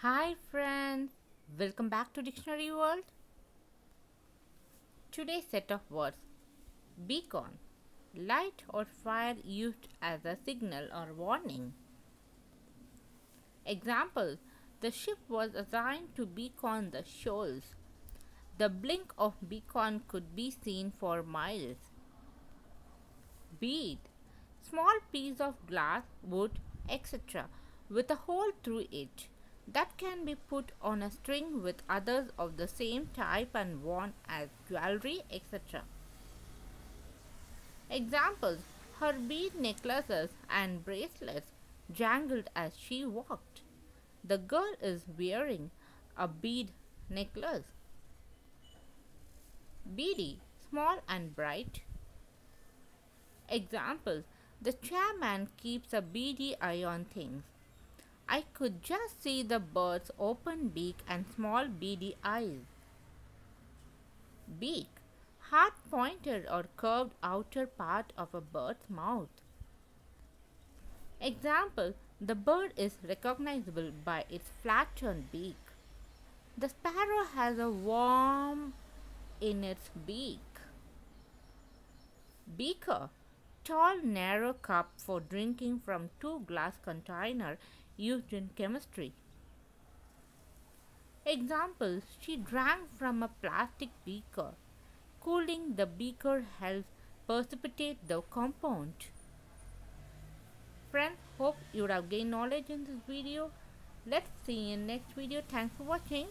Hi friends, welcome back to Dictionary World. Today's set of words beacon, light or fire used as a signal or warning. Example The ship was assigned to beacon the shoals. The blink of beacon could be seen for miles. Bead Small piece of glass, wood, etc. with a hole through it that can be put on a string with others of the same type and worn as jewelry, etc. Examples Her bead necklaces and bracelets jangled as she walked. The girl is wearing a bead necklace. Beady, small and bright. Examples The chairman keeps a beady eye on things. I could just see the bird's open beak and small beady eyes. Beak hard pointed or curved outer part of a bird's mouth. Example The bird is recognizable by its flattened beak. The sparrow has a worm in its beak. Beaker tall narrow cup for drinking from two glass container used in chemistry. Example, she drank from a plastic beaker. Cooling the beaker helps precipitate the compound. Friends, hope you have gained knowledge in this video. Let's see you in next video. Thanks for watching.